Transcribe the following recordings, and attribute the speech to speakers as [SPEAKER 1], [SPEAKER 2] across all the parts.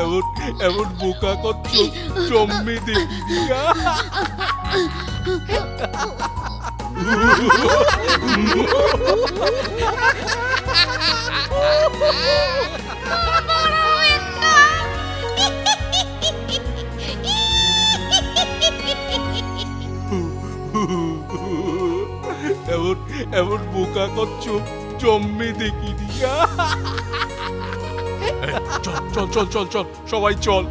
[SPEAKER 1] এমন এমন বোকা করছ জম্মে দেখি এমন এমন বোকা করছ জম্মে দেখি দিয়া চল চল চল চল চল সবাই চল।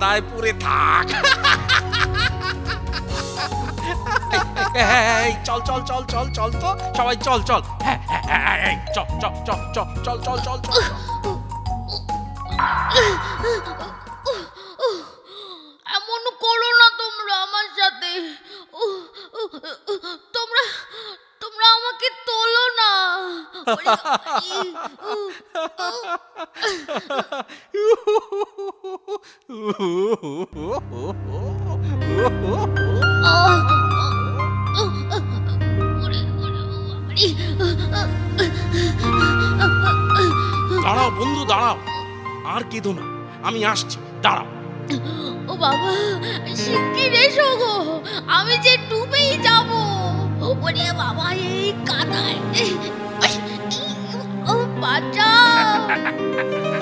[SPEAKER 2] কাদায় পড়ে থাক এই, চল চল চল চল চল তো। সবাই চল চল। হ্যাঁ, হ্যাঁ, হ্যাঁ, চল চল চল চল চল চল চল চল।
[SPEAKER 3] এমন করো না তোমরা আমার সাথে। তোমরা তোমরা আমাকে তোলো না।
[SPEAKER 2] কেঁদো না। আমি আসছি, দাঁড়াও।
[SPEAKER 3] ও বাবা, শিগগির এসো গো, আমি যে ডুবেই যাব। ওরে বাবা, এই কাদায়। ও বাঁচাও।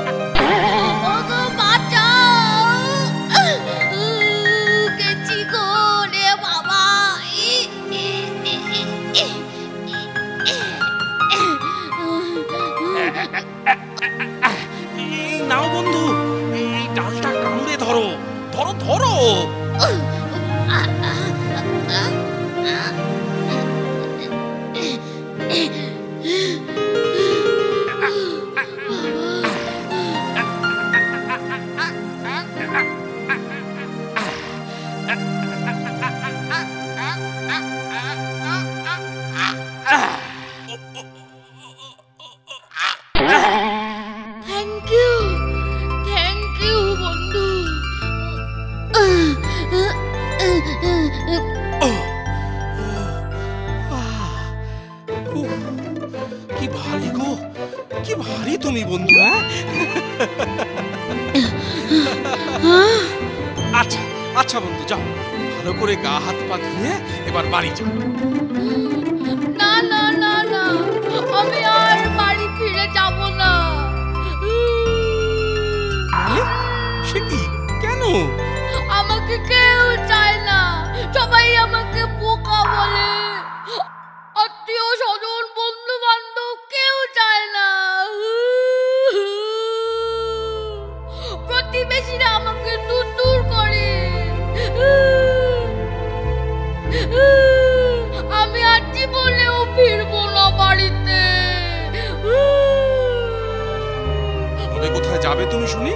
[SPEAKER 2] কোথায় যাবে তুমি শুনি?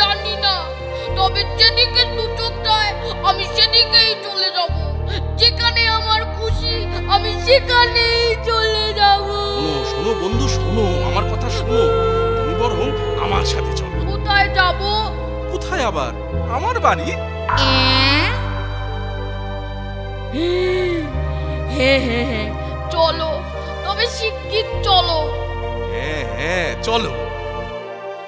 [SPEAKER 3] জানি না। তবে যেদিকে দু চোখ যায় আমি সেদিকেই চলে যাব। যেখানে আমার খুশি আমি সেখানেই চলে যাব।
[SPEAKER 2] শোনো বন্ধু শোনো আমার কথা শোনো। তুমি বরং আমার সাথে চলো।
[SPEAKER 3] কোথায় যাব?
[SPEAKER 2] কোথায় আবার? আমার বাড়ি?
[SPEAKER 3] হে হে হে চলো। তবে শিগগির চলো।
[SPEAKER 2] হ্যাঁ হ্যাঁ চলো।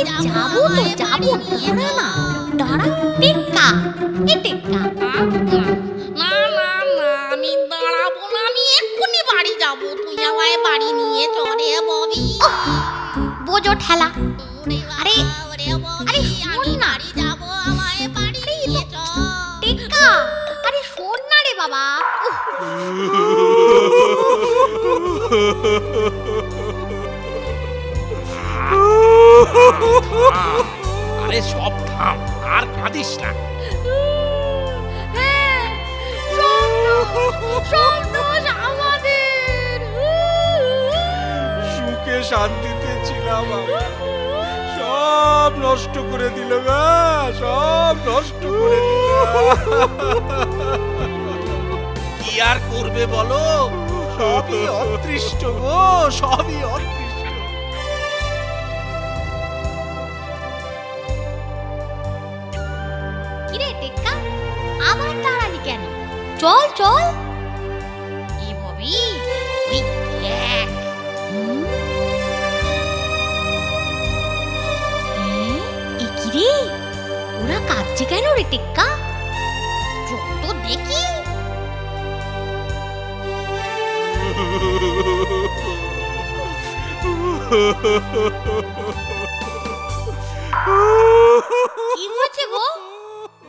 [SPEAKER 4] আরে যাব তো যাব। দাঁড়া না দাঁড়া। টেক্কা এ টেক্কা। না না না আমি দাঁড়াবো না আমি যাব। তুই আমায় বাড়ি নিয়ে চলে ববি বোঝো ঠেলা। আরে আরে
[SPEAKER 2] শান্তিতে ছিলাম সব নষ্ট করে দিল গা, সব নষ্ট করে দিল।
[SPEAKER 3] কি আর করবে বলো? সবই অদৃষ্ট গো, সবই অদৃষ্ট।
[SPEAKER 4] কাঁদছে কেন রে টেক্কা? চল তো দেখি। কি হয়েছে গো?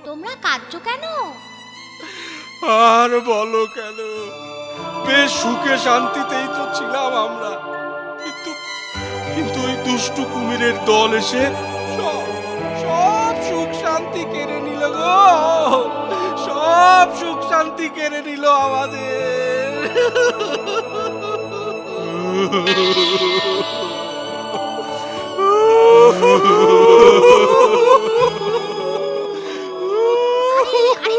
[SPEAKER 4] তোমরা কাঁদছো কেন?
[SPEAKER 2] আর বলো কেন? বেশ সুখে শান্তিতেই তো ছিলাম আমরা। কিন্তু কিন্তু ওই দুষ্টু কুমিরের দল এসে শান্তি কেড়ে নিল গো। সব সুখ শান্তি কেড়ে নিল আমাদের।
[SPEAKER 4] আরে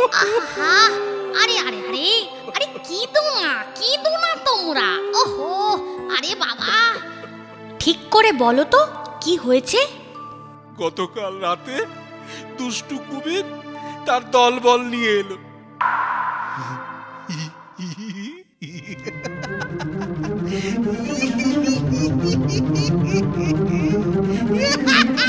[SPEAKER 4] আরে আরে আরে আরে কি দোনা কি দোনা তোমরা? ওহো আরে বাবা। ঠিক করে বলো তো কি হয়েছে?
[SPEAKER 2] গতকাল রাতে দুষ্টু কুমির তার দলবল নিয়ে এলো।
[SPEAKER 5] এক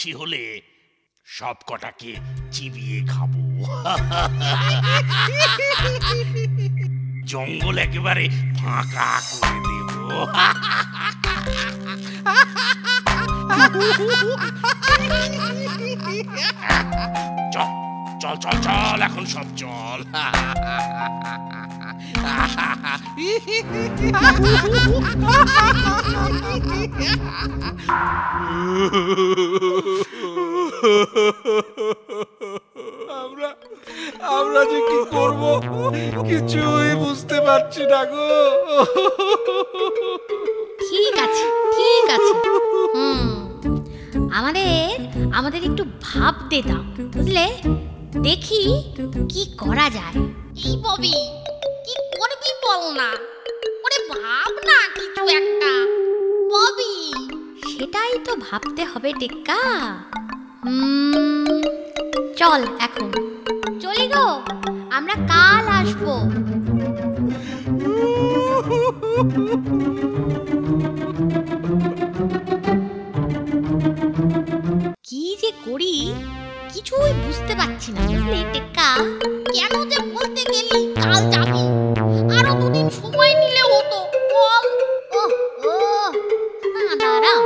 [SPEAKER 5] বেশি হলে সব কটাকে চিবিয়ে খাব। জঙ্গল একেবারে ফাঁকা করে দেব। চল চল চল চল, এখন সব চল।
[SPEAKER 2] আমরা আমরা যে কি করব কিছুই বুঝতে পারছি না গো।
[SPEAKER 4] ঠিক আছে ঠিক আছে। হুম আমাদের আমাদের একটু ভাবতে দাও বুঝলে? দেখি কি করা যায়। এই ববি কি করবি না ওরে ভাব কিছু একটা। ববি, সেটাই তো ভাবতে হবে টেক্কা। চল এখন। চলি গো, আমরা কাল আসব। কি যে করি, কিছুই বুঝতে পারছি না, বুঝলি টেক্কা? কেন যে বলতে গেলি, কাল যাবি। সময় নিলে হতো। বল। দাঁড়াও।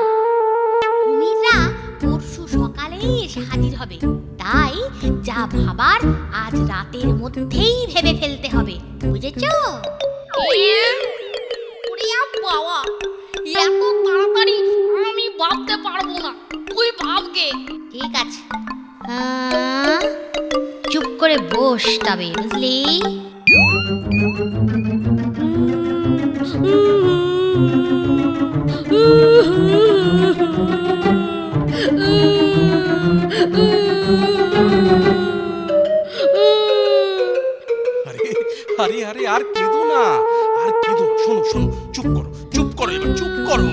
[SPEAKER 4] কুমিররা পরশু সকালেই এসে হাজির হবে। তাই যা ভাবার আজ রাতের মধ্যেই ভেবে ফেলতে হবে বুঝেছ? ওরে বাবা এত তাড়াতাড়ি আমি ভাবতে পারব না।
[SPEAKER 3] আছে। চুপ করে বস তবে বুঝলি?
[SPEAKER 2] আরে আরে আরে কেঁদো না, আর কেঁদো। শোনো শোনো, চুপ করো চুপ করো, এবার চুপ করো।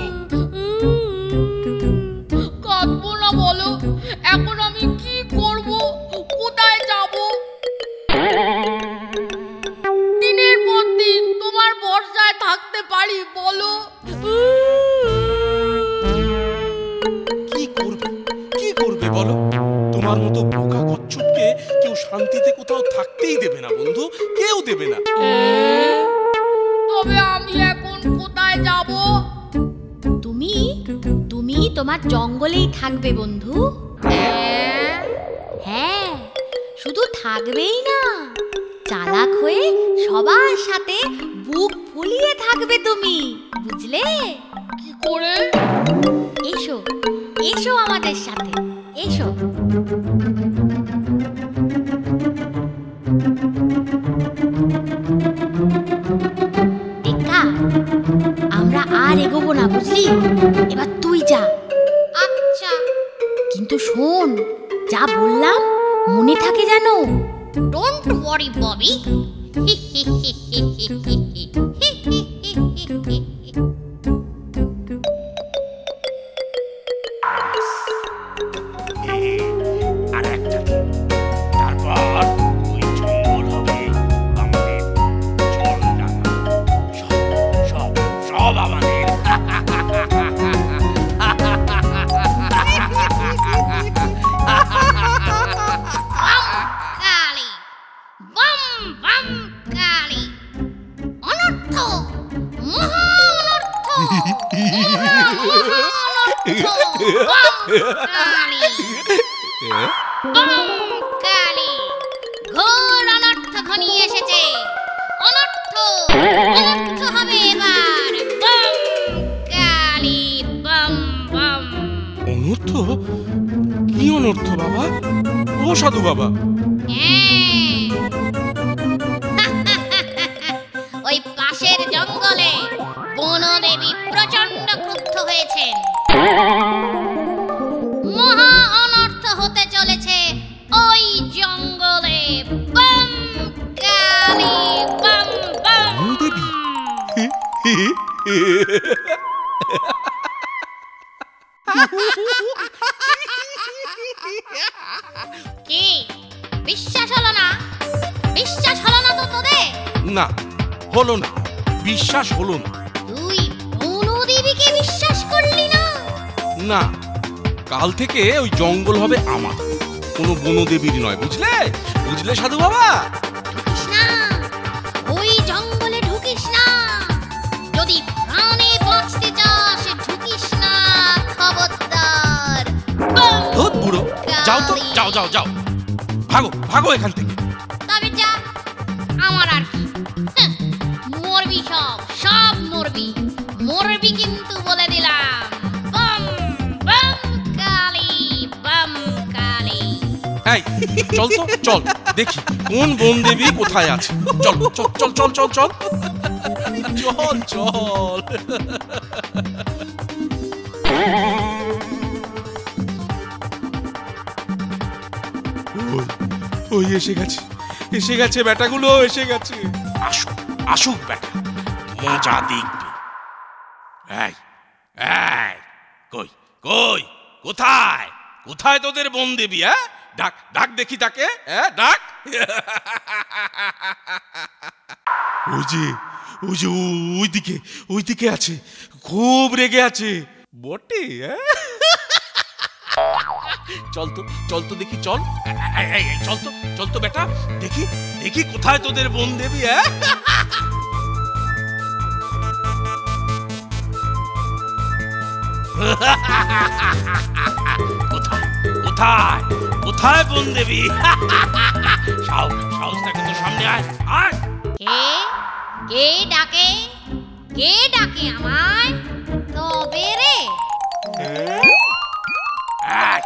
[SPEAKER 4] কোথায় যাব?
[SPEAKER 3] তুমি তুমি তোমার জঙ্গলেই থাকবে বন্ধু। হ্যাঁ হ্যাঁ শুধু থাকবেই না চালাক হয়ে সবার সাথে বুক ফুলিয়ে থাকবে তুমি বুঝলে?
[SPEAKER 4] কি করে?
[SPEAKER 3] এসো এসো আমাদের সাথে এসো। আর এগোবো না বুঝলি? এবার তুই যা। আচ্ছা। কিন্তু শোন যা বললাম মনে থাকে যেন। ডোন্ট ওয়ারি ববি
[SPEAKER 5] আর
[SPEAKER 3] অনর্থ? এসেছে অনর্থ অনর্থ হবে এবার বাম কালী বাম বাম
[SPEAKER 2] অনর্থ কি অনর্থ বাবা? ও বাবা।
[SPEAKER 3] কি? বিশ্বাস হলো না? বিশ্বাস হলো না তো তোদের?
[SPEAKER 2] না হলো না। বিশ্বাস হলো না।
[SPEAKER 3] তুই বনদেবীকে বিশ্বাস করলি না?
[SPEAKER 2] না কাল থেকে ওই জঙ্গল হবে আমার। কোনো বনদেবীর নয় বুঝলে? বুঝলে সাধু বাবা? যাও তো যাও যাও যাও। ভাগো ভাগো এখান থেকে।
[SPEAKER 3] তবে যা আমার আর কি। মরবি সব সব মরবি। মরবি কিন্তু বলে দিলাম বাম বাম কালী বাম কালী।
[SPEAKER 2] এই চল তো চল দেখি কোন বন দেবী কোথায় আছে। চল চল চল চল চল চল। চল চল। ওই, এসে গেছে। এসে গেছে বেটাগুলো এসে গেছে।
[SPEAKER 5] আসুক আসুক বেটা মজা দেখবি। এই এই কই কই কোথায়? কোথায় তোদের বোন দেবী হ্যাঁ?
[SPEAKER 2] ডাক ডাক দেখি তাকে হ্যাঁ ডাক। ওই যে ওই যে ওইদিকে ওইদিকে আছে খুব রেগে আছে। বটে হ্যাঁ? চল তো চল তো দেখি চল।
[SPEAKER 5] চল তো চল তো বেটা দেখি দেখি কোথায় তোদের বোন দেবী হ্যাঁ কোথায় কোথায় কোথায় বোন দেবী? সাহস সাহস থাকে তো সামনে আয় আয়।
[SPEAKER 3] কে? কে ডাকে? কে ডাকে আমায়? তবে রে।
[SPEAKER 5] আয়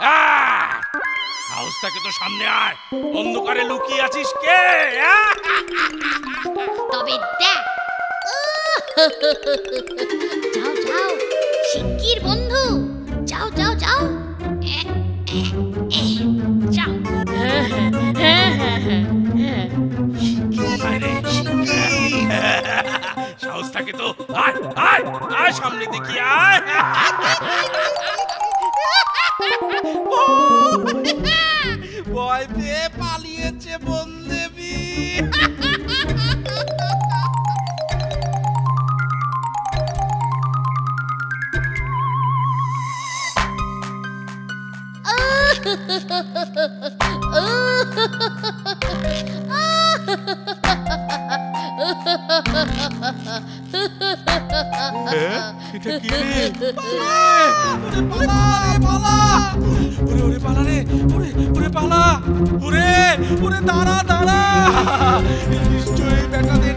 [SPEAKER 5] আয় থেকে তো সামনে আয়। অন্ধকারে লুকিয়ে আছিস কে!
[SPEAKER 4] তবে দেখ। যাও যাও শিগগির বন্ধু। যাও যাও যাও। যাও।
[SPEAKER 5] সাহস থাকে তো আয় আয় আয় সামনে দেখি আয়।
[SPEAKER 2] এটা কি রে? পালা ওরে দাঁড়া দাঁড়া। নিশ্চয়ই বেটাদের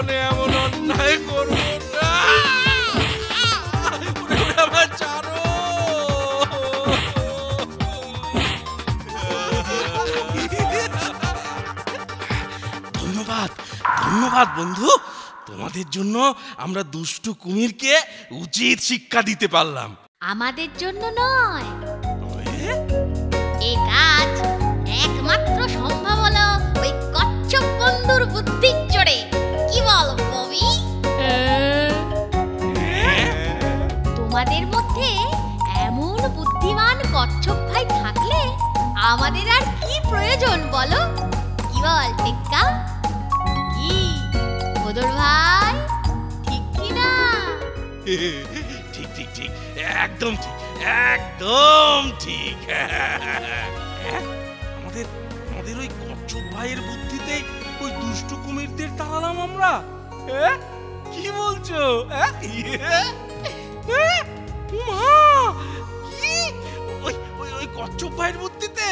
[SPEAKER 2] জীবনে এমন অন্যায় করব না। আমার ধন্যবাদ ধন্যবাদ বন্ধু। তোমাদের জন্য আমরা দুষ্টু কুমিরকে উচিত শিক্ষা দিতে পারলাম।
[SPEAKER 4] আমাদের জন্য নয়। তোমাদের মধ্যে এমন বুদ্ধিমান কচ্ছপ ভাই থাকলে আমাদের আর কি প্রয়োজন বলো? কি বল, টেক্কা? কি? বদর ভাই, ঠিক কি না?
[SPEAKER 5] ঠিক ঠিক ঠিক। একদম ঠিক একদম ঠিক।
[SPEAKER 2] হ্যাঁ? আমাদের আমাদের ওই কচ্ছপ ভাইয়ের বুদ্ধিতে ওই দুষ্টু কুমিরদের তাড়ালাম আমরা। হ্যাঁ? কি বলছো? হ্যাঁ? ইয়ে? হ্যাঁ? মা কি? ওই ওই ওই কচ্ছপ ভাইয়ের বুদ্ধিতে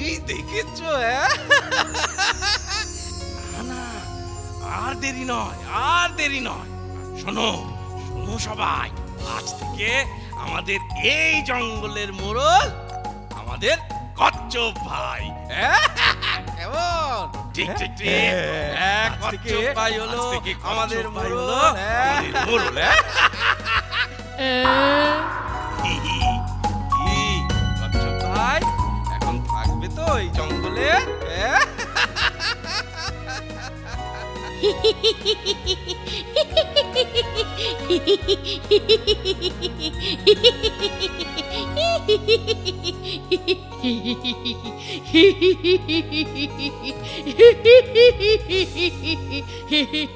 [SPEAKER 2] এই দেখেছ হ্যাঁ?
[SPEAKER 5] না আর দেরি নয় আর দেরি নয়। শোনো শোনো সবাই আজ থেকে আমাদের এই জঙ্গলের মোড়ল আমাদের কচ্ছপ ভাই
[SPEAKER 2] হ্যাঁ? কেমন?
[SPEAKER 5] ঠিক ঠিক
[SPEAKER 2] হ্যাঁ, কচ্ছপ ভাই হলো আমাদের মোড়ল, হ্যাঁ।
[SPEAKER 5] মোড়ল হ্যাঁ?
[SPEAKER 2] কি কচ্ছপ ভাই এখন থাকবে তো এই জঙ্গলে হ্যাঁ?
[SPEAKER 4] Hehehehe